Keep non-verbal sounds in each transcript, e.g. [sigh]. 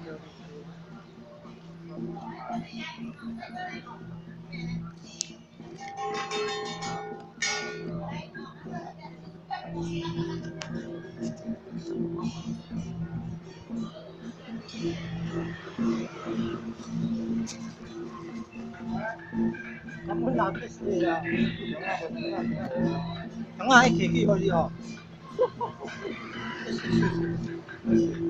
[laughs] 咱们拿去试一下，等下一起去喝酒。[laughs]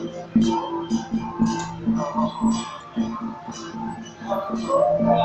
Música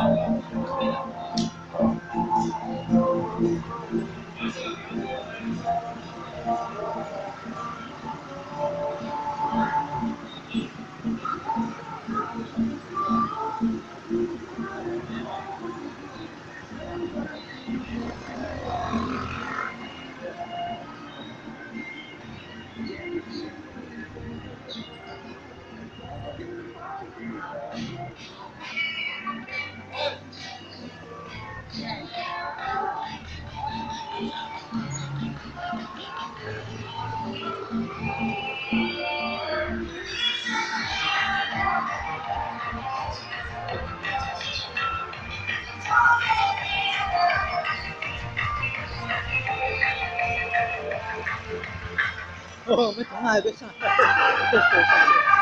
我们从来都不上他，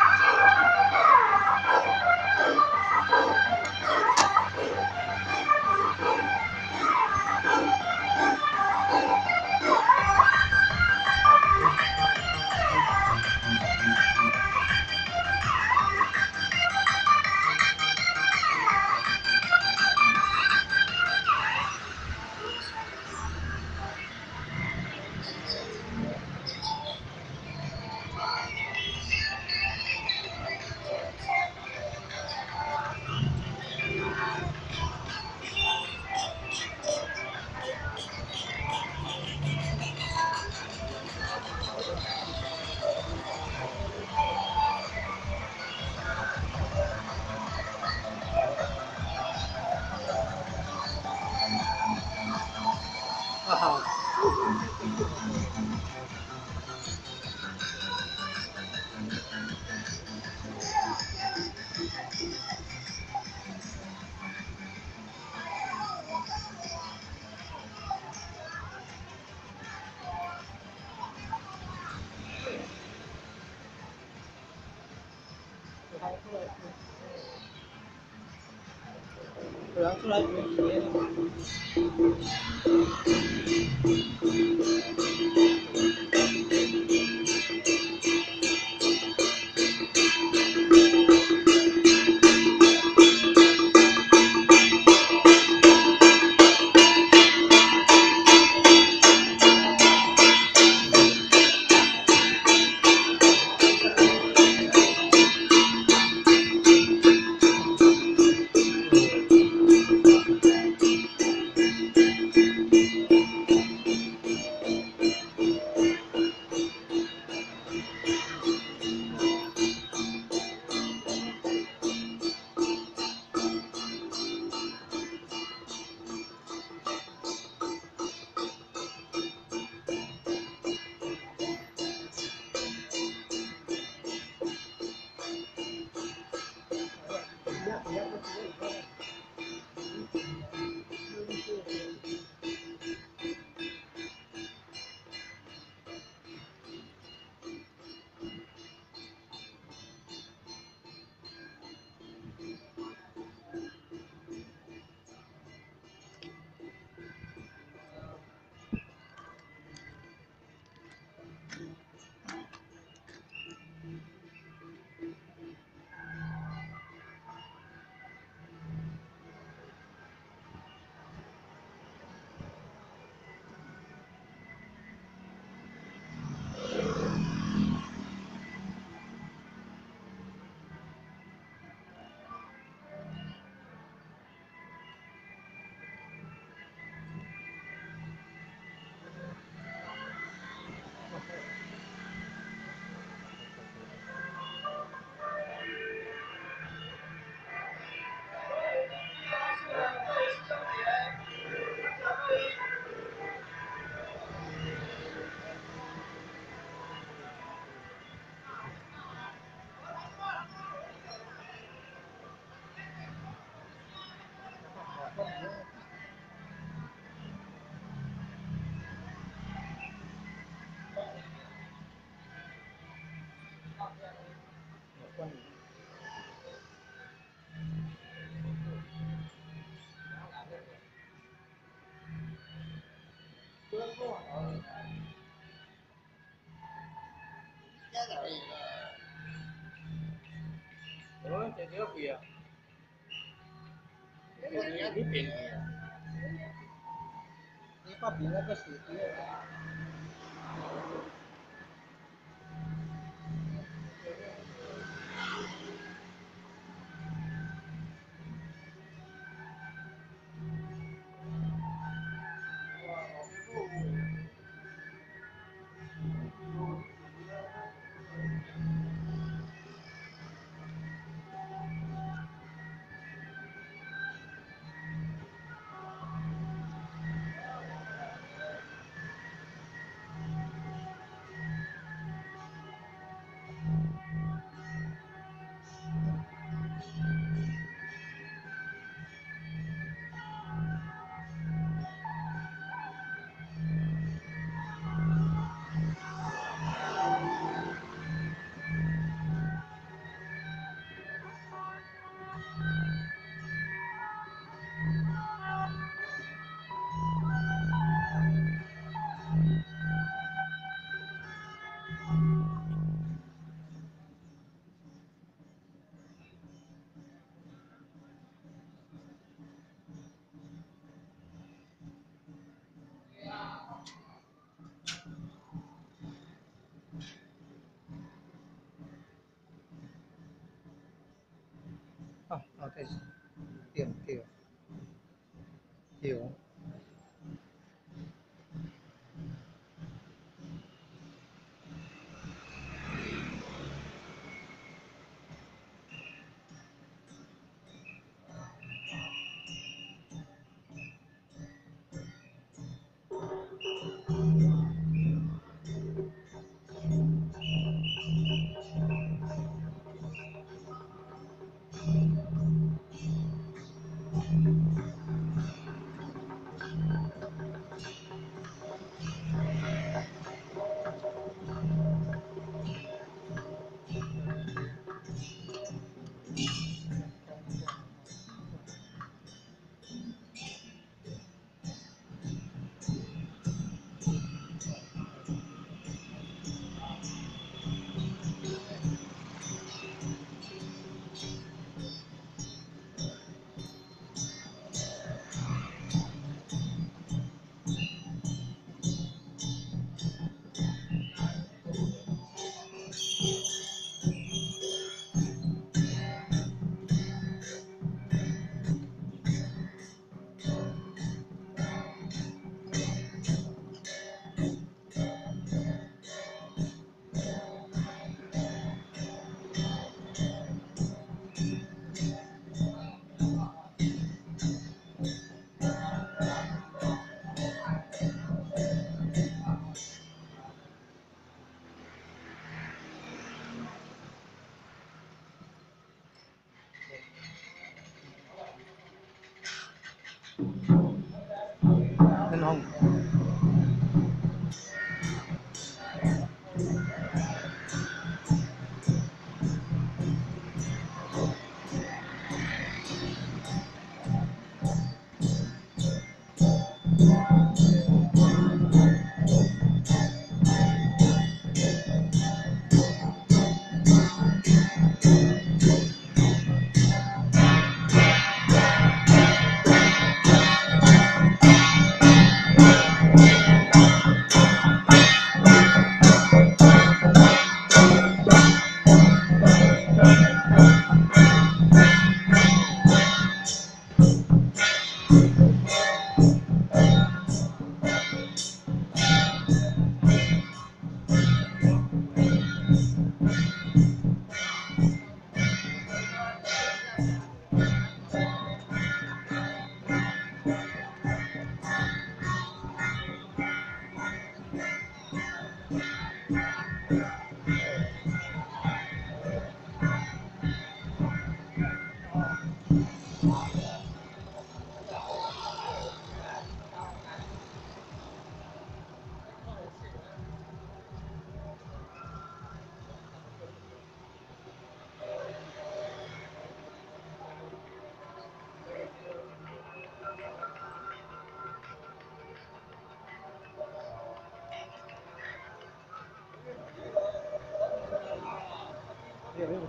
出来学习。做了。应该。我们这条不要。我们要去便宜。你把别那个手机。啊，对，对对对。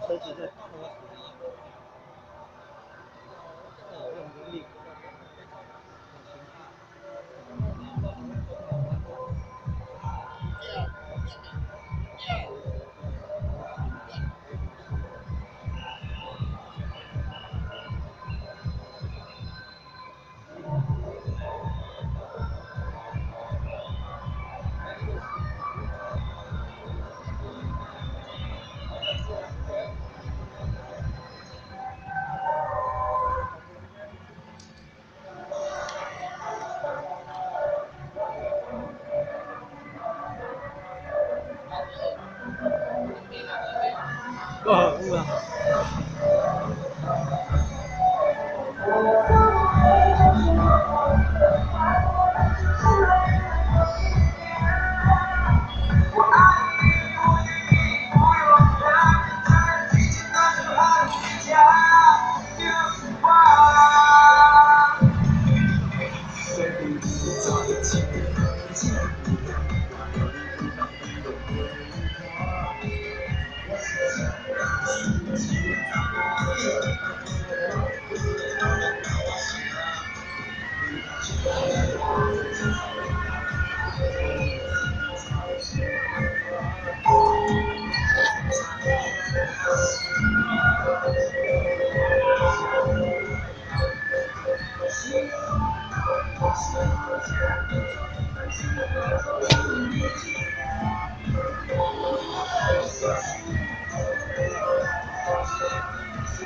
车子在 được không được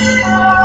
Música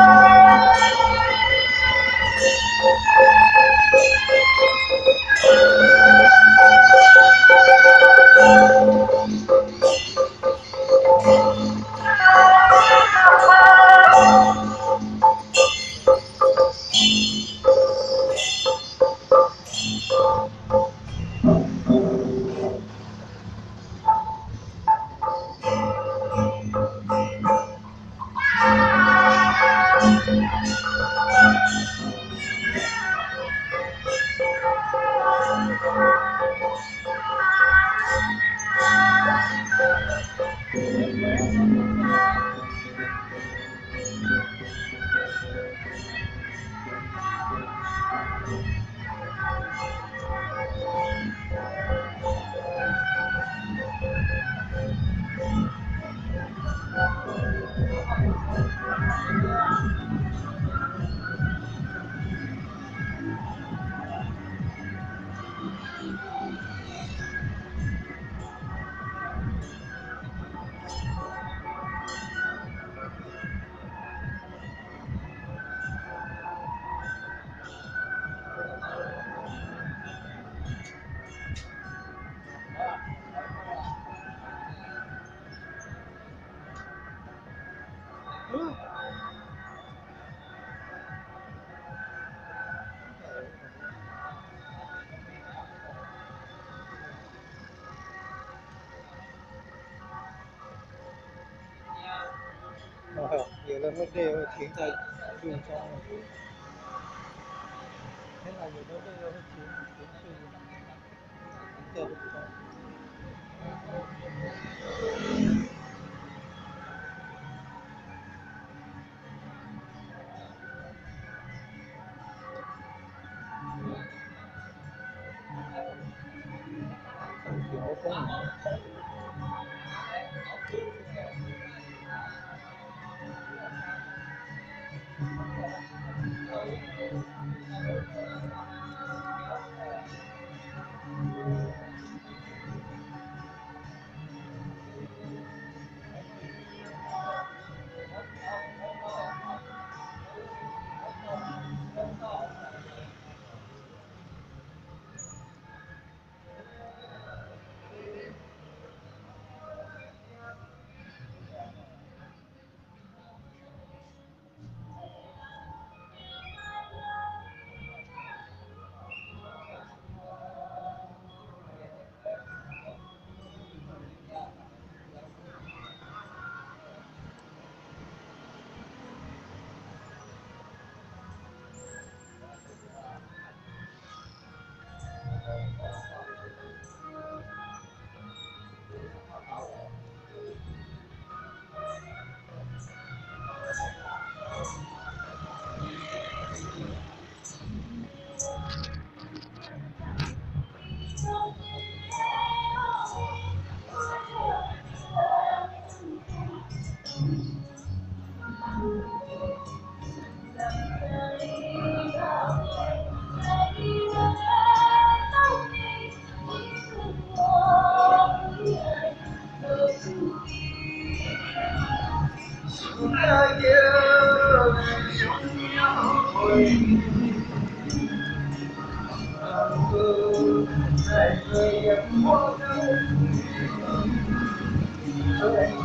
有的那个停在路中 Yeah.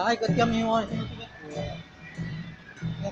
啊，迄个点样啊？那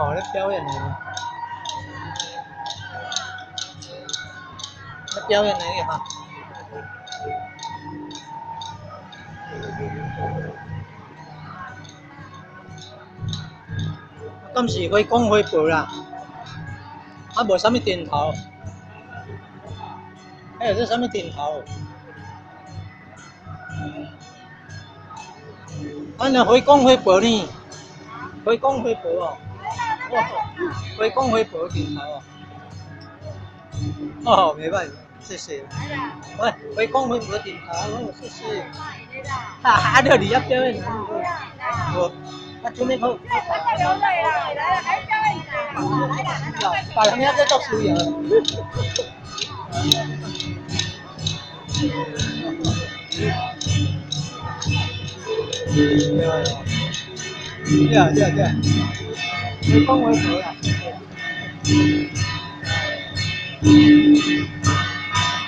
哦，在表演呢。表演呢个哈。今时可以讲可以背啦，啊无啥物电头，还有这啥物电头？啊，那可以讲可以背呢，可以讲可以背哦。哇，可以讲可以背电头哦。哦，明白，谢谢。喂，可以讲可以背电头，哦，谢谢。哈哈，这里要表演哪里？我，啊，准备好。流泪了，来了，来表演啦！来啦，来啦，把他们在做输赢。对啊，对啊，对啊，你讲我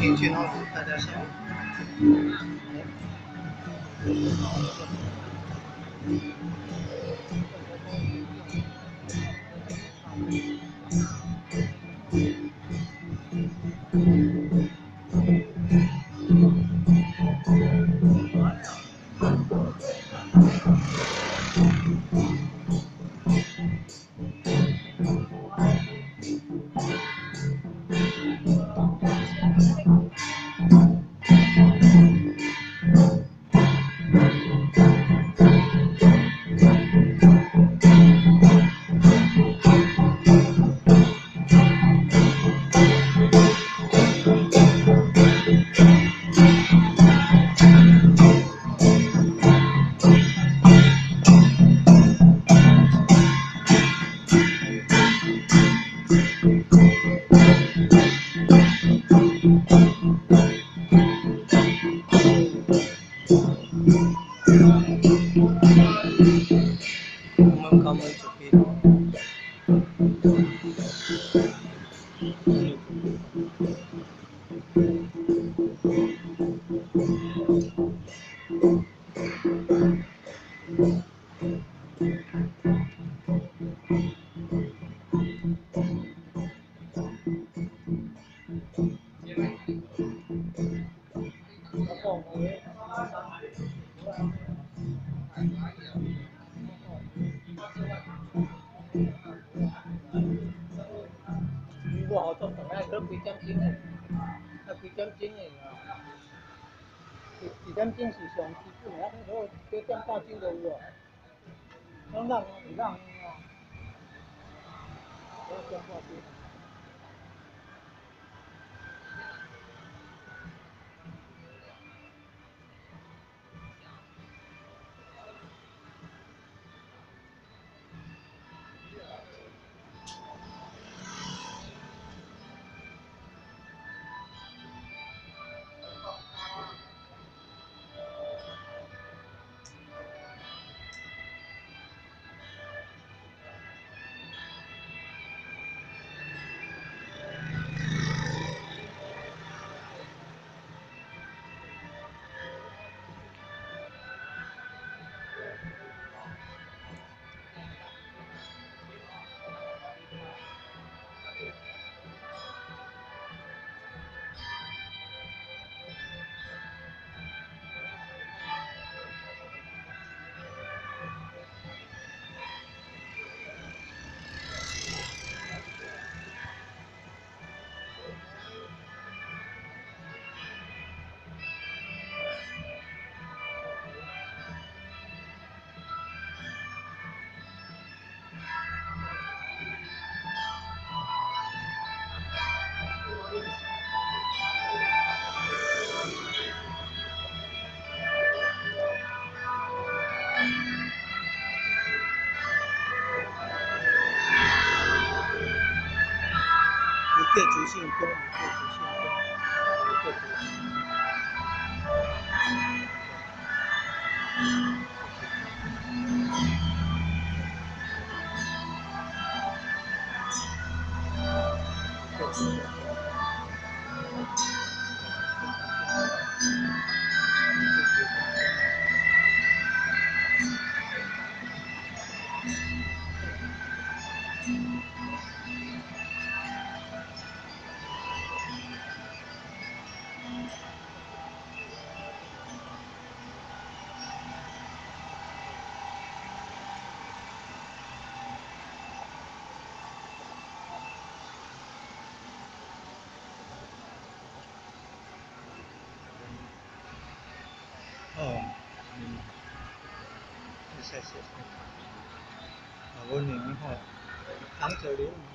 进去，然后大家好。Umam 几几点钟是上基本的，啊，迄个九点半酒就有啊。拢人是人啊，九点半酒。个足性功，一个 છે આવો નિયમ થાય આમ ચડ્યું